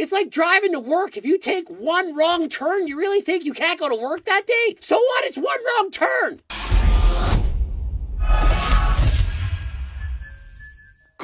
It's like driving to work. If you take one wrong turn, you really think you can't go to work that day? So what? It's one wrong turn.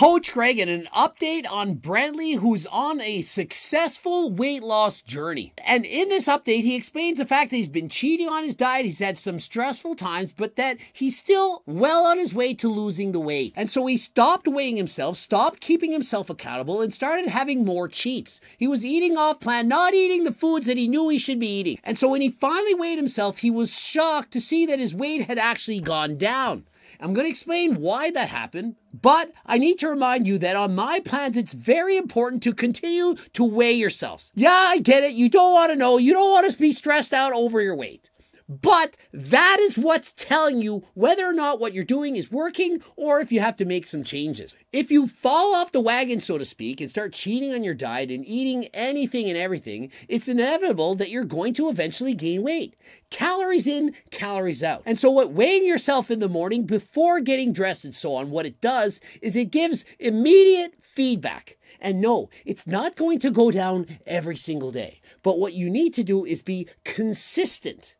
Coach Greg and an update on Brently, who's on a successful weight loss journey. And in this update, he explains the fact that he's been cheating on his diet, he's had some stressful times, but that he's still well on his way to losing the weight. And so he stopped weighing himself, stopped keeping himself accountable, and started having more cheats. He was eating off plan, not eating the foods that he knew he should be eating. And so when he finally weighed himself, he was shocked to see that his weight had actually gone down. I'm going to explain why that happened, but I need to remind you that on my plans, it's very important to continue to weigh yourselves. Yeah, I get it. You don't want to know. You don't want to be stressed out over your weight. But that is what's telling you whether or not what you're doing is working or if you have to make some changes. If you fall off the wagon, so to speak, and start cheating on your diet and eating anything and everything, it's inevitable that you're going to eventually gain weight. Calories in, calories out. And so, what weighing yourself in the morning before getting dressed and so on, what it does is it gives immediate feedback. And no, it's not going to go down every single day. But what you need to do is be consistent.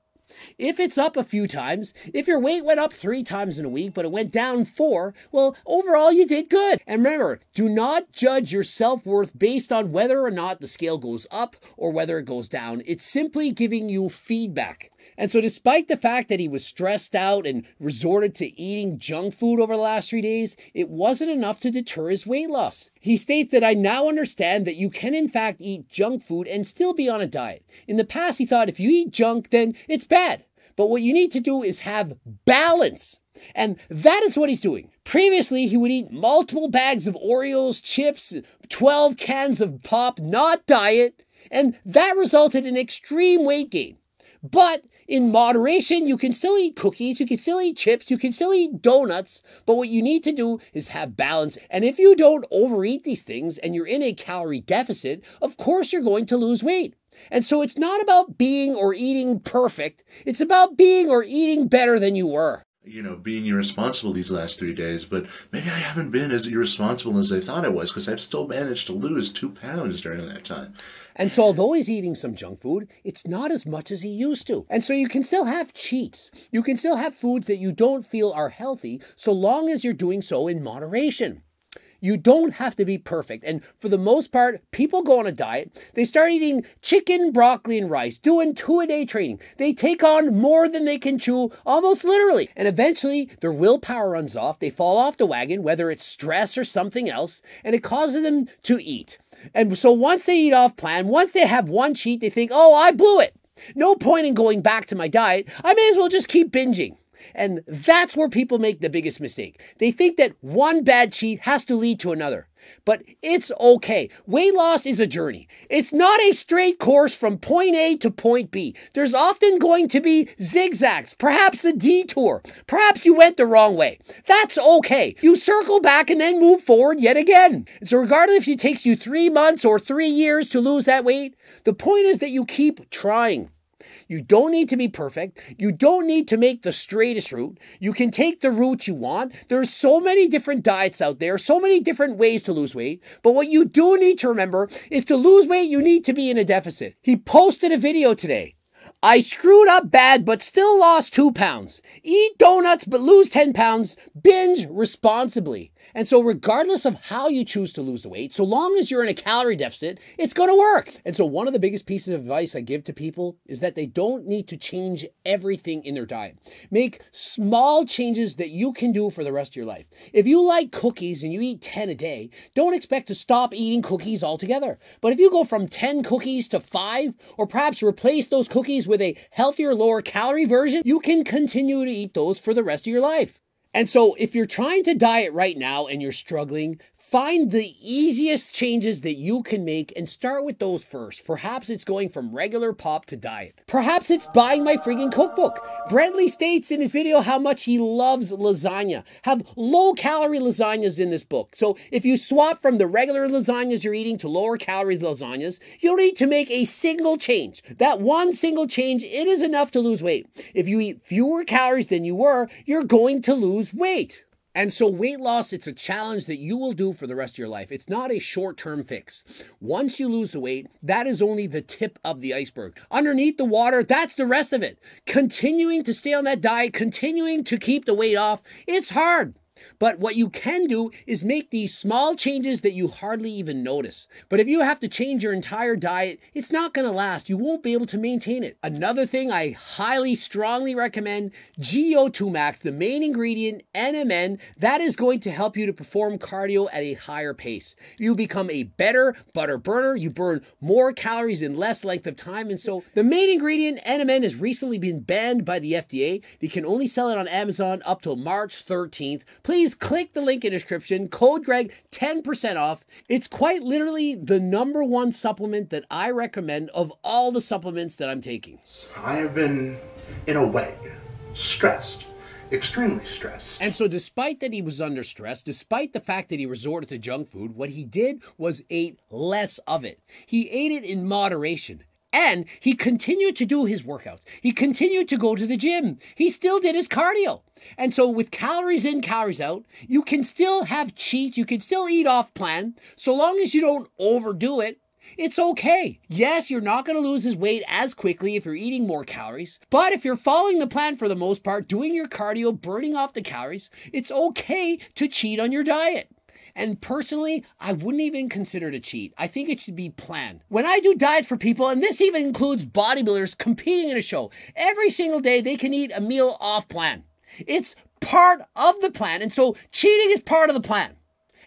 If it's up a few times, if your weight went up three times in a week, but it went down four, well, overall you did good. And remember, do not judge your self worth based on whether or not the scale goes up or whether it goes down. It's simply giving you feedback. And so, despite the fact that he was stressed out and resorted to eating junk food over the last three days, it wasn't enough to deter his weight loss. He states that I now understand that you can, in fact, eat junk food and still be on a diet. In the past, he thought if you eat junk, then it's bad. But what you need to do is have balance. And that is what he's doing. Previously, he would eat multiple bags of Oreos, chips, 12 cans of pop, not diet, and that resulted in extreme weight gain. But in moderation, you can still eat cookies, you can still eat chips, you can still eat donuts, but what you need to do is have balance. And if you don't overeat these things and you're in a calorie deficit, of course you're going to lose weight. And so it's not about being or eating perfect, it's about being or eating better than you were you know, being irresponsible these last three days, but maybe I haven't been as irresponsible as I thought I was because I've still managed to lose two pounds during that time. And so, although he's eating some junk food, it's not as much as he used to. And so, you can still have cheats. You can still have foods that you don't feel are healthy so long as you're doing so in moderation. You don't have to be perfect. And for the most part, people go on a diet. They start eating chicken, broccoli, and rice, doing two a day training. They take on more than they can chew, almost literally. And eventually, their willpower runs off. They fall off the wagon, whether it's stress or something else, and it causes them to eat. And so once they eat off plan, once they have one cheat, they think, oh, I blew it. No point in going back to my diet. I may as well just keep binging. And that's where people make the biggest mistake. They think that one bad cheat has to lead to another. But it's okay. Weight loss is a journey. It's not a straight course from point A to point B. There's often going to be zigzags, perhaps a detour. Perhaps you went the wrong way. That's okay. You circle back and then move forward yet again. So, regardless if it takes you three months or three years to lose that weight, the point is that you keep trying. You don't need to be perfect. You don't need to make the straightest route. You can take the route you want. There's so many different diets out there, so many different ways to lose weight. But what you do need to remember is to lose weight, you need to be in a deficit. He posted a video today. I screwed up bad, but still lost two pounds. Eat donuts, but lose 10 pounds. Binge responsibly. And so, regardless of how you choose to lose the weight, so long as you're in a calorie deficit, it's going to work. And so, one of the biggest pieces of advice I give to people is that they don't need to change everything in their diet. Make small changes that you can do for the rest of your life. If you like cookies and you eat 10 a day, don't expect to stop eating cookies altogether. But if you go from 10 cookies to 5, or perhaps replace those cookies with a healthier, lower calorie version, you can continue to eat those for the rest of your life. And so, if you're trying to diet right now and you're struggling, Find the easiest changes that you can make and start with those first. Perhaps it's going from regular pop to diet. Perhaps it's buying my freaking cookbook. Brently states in his video how much he loves lasagna. Have low calorie lasagnas in this book. So if you swap from the regular lasagnas you're eating to lower calorie lasagnas, you don't need to make a single change. That one single change, it is enough to lose weight. If you eat fewer calories than you were, you're going to lose weight. And so, weight loss, it's a challenge that you will do for the rest of your life. It's not a short term fix. Once you lose the weight, that is only the tip of the iceberg. Underneath the water, that's the rest of it. Continuing to stay on that diet, continuing to keep the weight off, it's hard. But what you can do is make these small changes that you hardly even notice. But if you have to change your entire diet, it's not going to last. You won't be able to maintain it. Another thing I highly, strongly recommend GO2 Max, the main ingredient, NMN, that is going to help you to perform cardio at a higher pace. You become a better butter burner. You burn more calories in less length of time. And so the main ingredient, NMN, has recently been banned by the FDA. They can only sell it on Amazon up till March 13th please click the link in description. Code Greg 10% off. It's quite literally the number one supplement that I recommend of all the supplements that I'm taking. I have been, in a way, stressed. Extremely stressed. And so, despite that he was under stress, despite the fact that he resorted to junk food, what he did was ate less of it. He ate it in moderation. And he continued to do his workouts. He continued to go to the gym. He still did his cardio. And so, with calories in, calories out, you can still have cheats. You can still eat off plan. So long as you don't overdo it, it's okay. Yes, you're not going to lose his weight as quickly if you're eating more calories. But if you're following the plan for the most part, doing your cardio, burning off the calories, it's okay to cheat on your diet. And personally, I wouldn't even consider it a cheat. I think it should be planned. When I do diets for people, and this even includes bodybuilders competing in a show, every single day they can eat a meal off plan. It's part of the plan. And so cheating is part of the plan.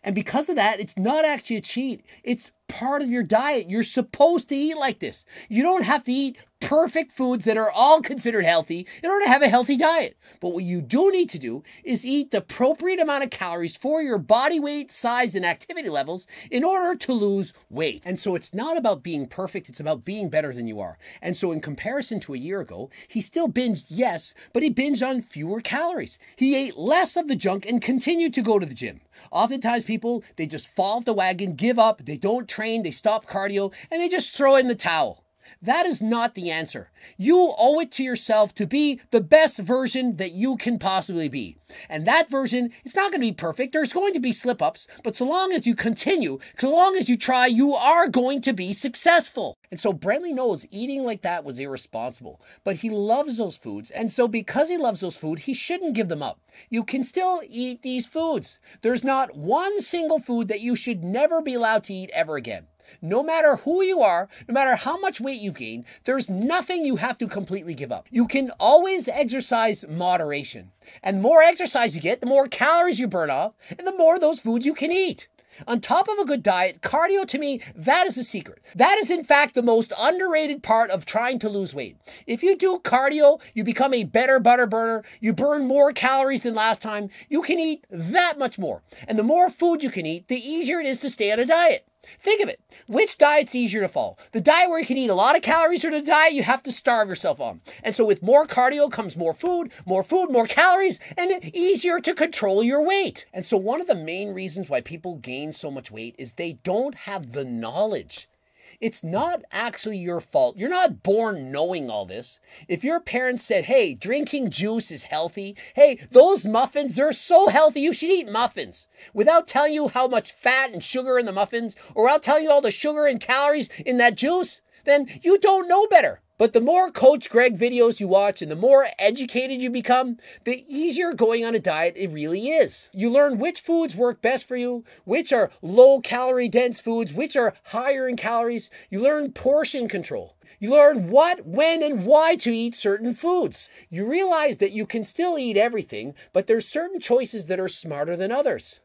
And because of that, it's not actually a cheat. It's part of your diet. You're supposed to eat like this. You don't have to eat perfect foods that are all considered healthy in order to have a healthy diet. But what you do need to do is eat the appropriate amount of calories for your body weight, size, and activity levels in order to lose weight. And so it's not about being perfect, it's about being better than you are. And so, in comparison to a year ago, he still binged, yes, but he binged on fewer calories. He ate less of the junk and continued to go to the gym. Oftentimes, people, they just fall off the wagon, give up, they don't train, they stop cardio, and they just throw in the towel. That is not the answer. You owe it to yourself to be the best version that you can possibly be. And that version, it's not going to be perfect. There's going to be slip ups, but so long as you continue, so long as you try, you are going to be successful. And so Brently knows eating like that was irresponsible, but he loves those foods. And so because he loves those foods, he shouldn't give them up. You can still eat these foods. There's not one single food that you should never be allowed to eat ever again. No matter who you are, no matter how much weight you've gained, there's nothing you have to completely give up. You can always exercise moderation. And the more exercise you get, the more calories you burn off, and the more those foods you can eat. On top of a good diet, cardio to me, that is the secret. That is, in fact, the most underrated part of trying to lose weight. If you do cardio, you become a better butter burner, you burn more calories than last time, you can eat that much more. And the more food you can eat, the easier it is to stay on a diet. Think of it. Which diet's easier to follow? The diet where you can eat a lot of calories or the diet you have to starve yourself on? And so with more cardio comes more food, more food, more calories, and easier to control your weight. And so one of the main reasons why people gain so much weight is they don't have the knowledge it's not actually your fault. You're not born knowing all this. If your parents said, hey, drinking juice is healthy, hey, those muffins, they're so healthy, you should eat muffins, without telling you how much fat and sugar in the muffins, or without telling you all the sugar and calories in that juice, then you don't know better. But the more Coach Greg videos you watch and the more educated you become, the easier going on a diet it really is. You learn which foods work best for you, which are low calorie dense foods, which are higher in calories. You learn portion control. You learn what, when, and why to eat certain foods. You realize that you can still eat everything, but there's certain choices that are smarter than others.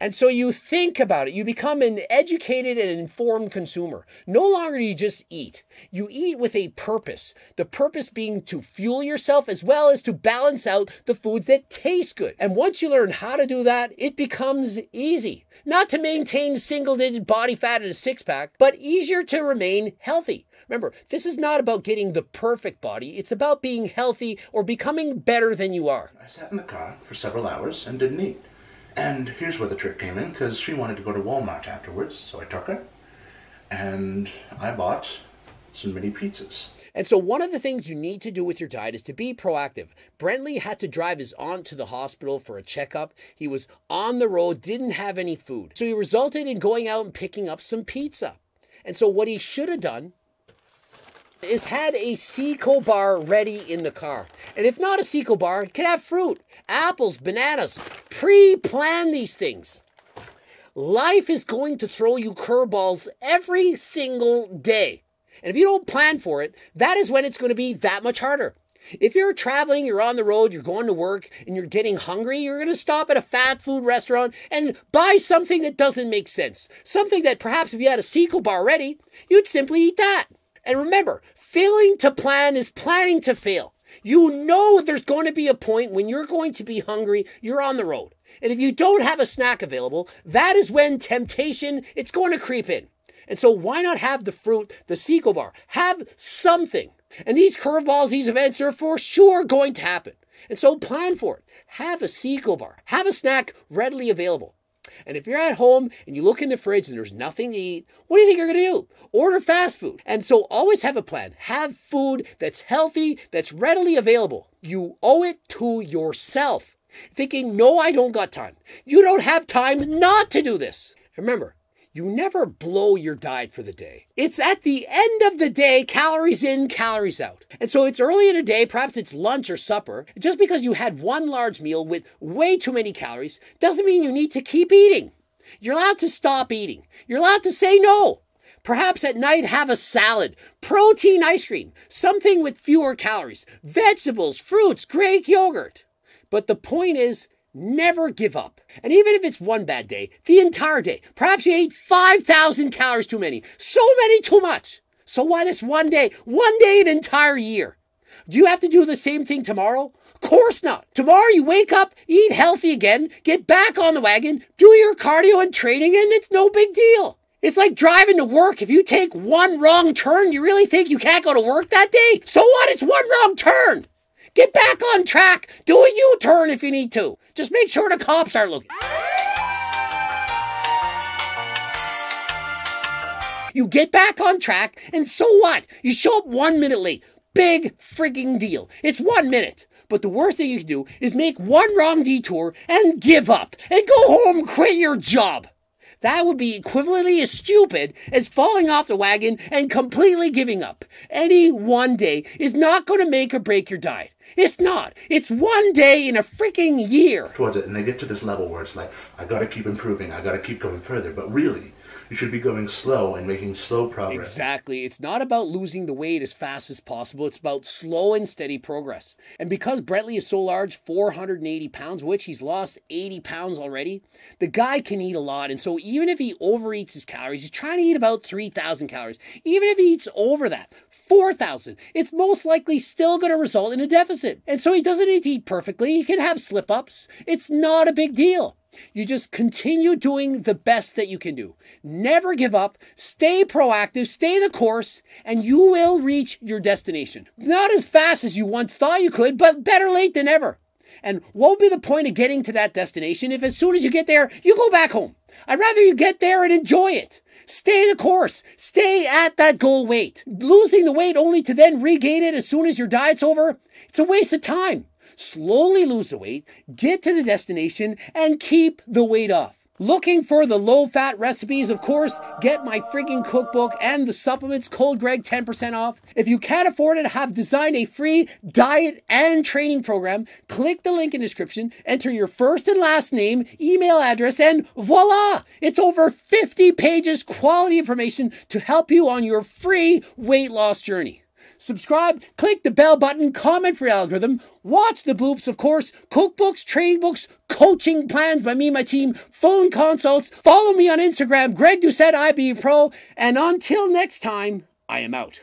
And so you think about it. You become an educated and informed consumer. No longer do you just eat. You eat with a purpose. The purpose being to fuel yourself as well as to balance out the foods that taste good. And once you learn how to do that, it becomes easy. Not to maintain single digit body fat and a six pack, but easier to remain healthy. Remember, this is not about getting the perfect body. It's about being healthy or becoming better than you are. I sat in the car for several hours and didn't eat. And here's where the trick came in, because she wanted to go to Walmart afterwards, so I took her. And I bought some mini pizzas. And so, one of the things you need to do with your diet is to be proactive. Brently had to drive his aunt to the hospital for a checkup. He was on the road, didn't have any food. So, he resulted in going out and picking up some pizza. And so, what he should have done is had a Seco bar ready in the car. And if not a Seco bar, it can have fruit, apples, bananas. Pre plan these things. Life is going to throw you curveballs every single day. And if you don't plan for it, that is when it's going to be that much harder. If you're traveling, you're on the road, you're going to work, and you're getting hungry, you're going to stop at a fast food restaurant and buy something that doesn't make sense. Something that perhaps if you had a Seco bar ready, you'd simply eat that. And remember, failing to plan is planning to fail. You know there's going to be a point when you're going to be hungry, you're on the road. And if you don't have a snack available, that is when temptation it's going to creep in. And so why not have the fruit, the Seco bar? Have something. And these curveballs, these events are for sure going to happen. And so plan for it. Have a Seco bar. Have a snack readily available. And if you're at home and you look in the fridge and there's nothing to eat, what do you think you're going to do? Order fast food. And so always have a plan. Have food that's healthy, that's readily available. You owe it to yourself. Thinking, no, I don't got time. You don't have time not to do this. Remember, you never blow your diet for the day. It's at the end of the day, calories in, calories out. And so it's early in the day, perhaps it's lunch or supper. Just because you had one large meal with way too many calories doesn't mean you need to keep eating. You're allowed to stop eating. You're allowed to say no. Perhaps at night have a salad, protein ice cream, something with fewer calories, vegetables, fruits, Greek yogurt. But the point is, Never give up. And even if it's one bad day, the entire day, perhaps you ate 5,000 calories too many, so many too much. So why this one day, one day an entire year? Do you have to do the same thing tomorrow? Of course not. Tomorrow you wake up, eat healthy again, get back on the wagon, do your cardio and training, and it's no big deal. It's like driving to work. If you take one wrong turn, you really think you can't go to work that day? So what? It's one wrong turn. Get back on track. Do a U turn if you need to. Just make sure the cops aren't looking. You get back on track, and so what? You show up one minute late. Big freaking deal. It's one minute. But the worst thing you can do is make one wrong detour and give up and go home, quit your job. That would be equivalently as stupid as falling off the wagon and completely giving up. Any one day is not going to make or break your diet. It's not. It's one day in a freaking year. Towards it, and they get to this level where it's like, I gotta keep improving, I gotta keep going further. But really, you should be going slow and making slow progress. Exactly. It's not about losing the weight as fast as possible. It's about slow and steady progress. And because Brently is so large, 480 pounds, which he's lost 80 pounds already, the guy can eat a lot. And so even if he overeats his calories, he's trying to eat about 3,000 calories. Even if he eats over that, 4,000, it's most likely still going to result in a deficit. And so he doesn't need to eat perfectly. He can have slip ups. It's not a big deal. You just continue doing the best that you can do. Never give up, stay proactive, stay the course, and you will reach your destination. Not as fast as you once thought you could, but better late than ever. And what would be the point of getting to that destination if as soon as you get there, you go back home? I'd rather you get there and enjoy it. Stay the course. Stay at that goal weight. Losing the weight only to then regain it as soon as your diet's over, it's a waste of time slowly lose the weight, get to the destination, and keep the weight off. Looking for the low fat recipes, of course, get my freaking cookbook and the supplements, Code Greg 10% off. If you can't afford it, have designed a free diet and training program. Click the link in the description, enter your first and last name, email address, and voila! It's over 50 pages quality information to help you on your free weight loss journey subscribe, click the bell button, comment for algorithm, watch the bloops, of course, cookbooks, training books, coaching plans by me and my team, phone consults, follow me on Instagram, Greg Doucette IFBB Pro, and until next time, I am out.